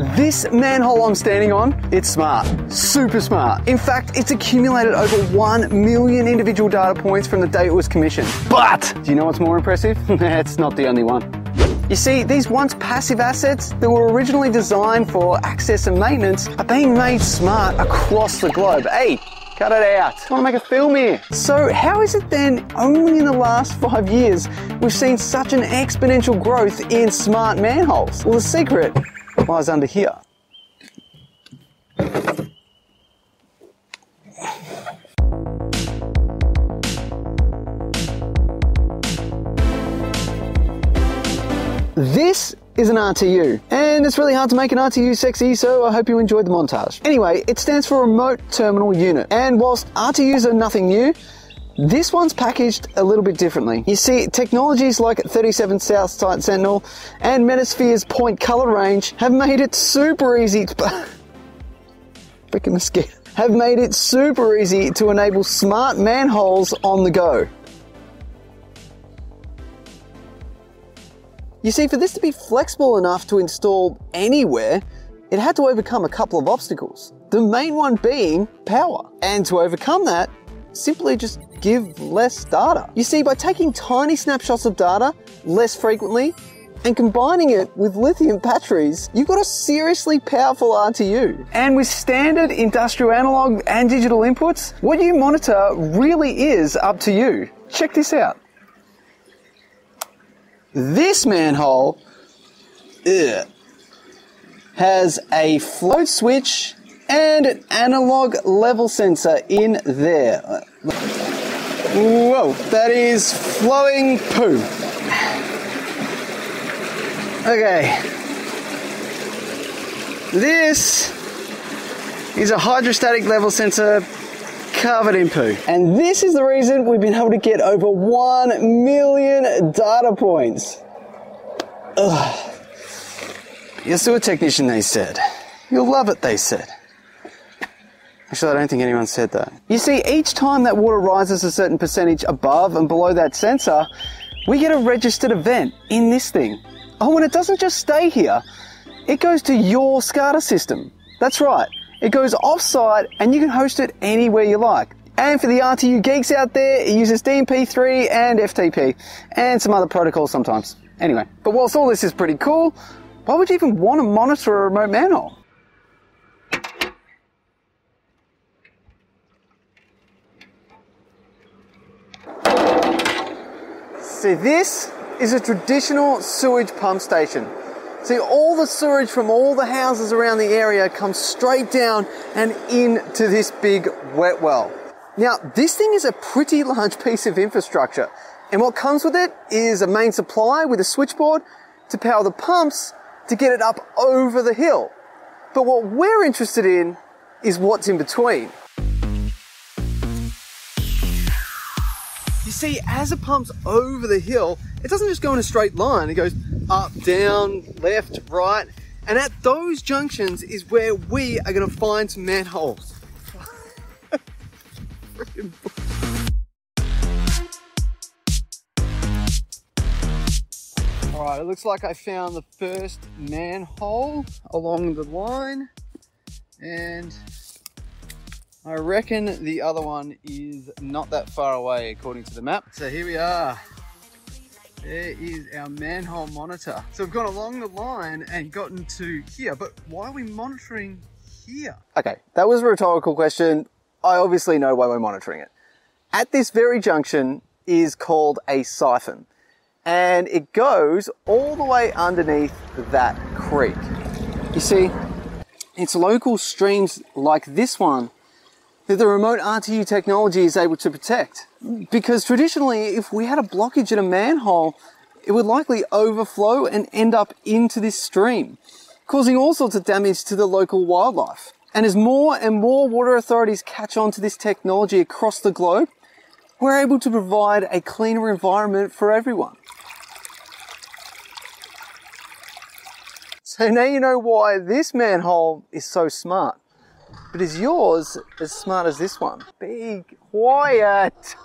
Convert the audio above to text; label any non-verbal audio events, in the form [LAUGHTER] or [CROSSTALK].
This manhole I'm standing on, it's smart, super smart. In fact, it's accumulated over 1 million individual data points from the day it was commissioned. But, do you know what's more impressive? [LAUGHS] it's not the only one. You see, these once passive assets that were originally designed for access and maintenance are being made smart across the globe. Hey, cut it out. I want to make a film here. So how is it then only in the last five years we've seen such an exponential growth in smart manholes? Well, the secret lies under here. This is an RTU, and it's really hard to make an RTU sexy, so I hope you enjoyed the montage. Anyway, it stands for Remote Terminal Unit, and whilst RTUs are nothing new, this one's packaged a little bit differently. You see, technologies like 37 South Site Sentinel and Metasphere's point color range have made it super easy to. [LAUGHS] Freaking mosquito. Have made it super easy to enable smart manholes on the go. You see, for this to be flexible enough to install anywhere, it had to overcome a couple of obstacles. The main one being power. And to overcome that, simply just give less data. You see, by taking tiny snapshots of data less frequently and combining it with lithium batteries, you've got a seriously powerful RTU. And with standard industrial analog and digital inputs, what you monitor really is up to you. Check this out. This manhole ugh, has a float switch and an analog level sensor in there. Whoa, that is flowing poo. Okay. This is a hydrostatic level sensor covered in poo. And this is the reason we've been able to get over 1 million data points. Ugh. You're still a technician, they said. You'll love it, they said. Actually, I don't think anyone said that. You see, each time that water rises a certain percentage above and below that sensor, we get a registered event in this thing. Oh, and it doesn't just stay here. It goes to your SCADA system. That's right. It goes offsite and you can host it anywhere you like. And for the RTU geeks out there, it uses DNP3 and FTP and some other protocols sometimes. Anyway, but whilst all this is pretty cool, why would you even want to monitor a remote manhole? See, this is a traditional sewage pump station. See, all the sewage from all the houses around the area comes straight down and into this big wet well. Now, this thing is a pretty large piece of infrastructure, and what comes with it is a main supply with a switchboard to power the pumps to get it up over the hill. But what we're interested in is what's in between. See, as it pumps over the hill, it doesn't just go in a straight line. It goes up, down, left, right. And at those junctions is where we are gonna find some manholes. [LAUGHS] All right, it looks like I found the first manhole along the line. And I reckon the other one is not that far away according to the map. So here we are. There is our manhole monitor. So we've gone along the line and gotten to here, but why are we monitoring here? Okay, that was a rhetorical question. I obviously know why we're monitoring it. At this very junction is called a siphon and it goes all the way underneath that creek. You see, it's local streams like this one that the remote RTU technology is able to protect. Because traditionally, if we had a blockage in a manhole, it would likely overflow and end up into this stream, causing all sorts of damage to the local wildlife. And as more and more water authorities catch on to this technology across the globe, we're able to provide a cleaner environment for everyone. So now you know why this manhole is so smart. But is yours as smart as this one? Be quiet.